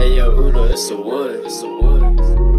Hey yo, Uno, it's the water, it's the water.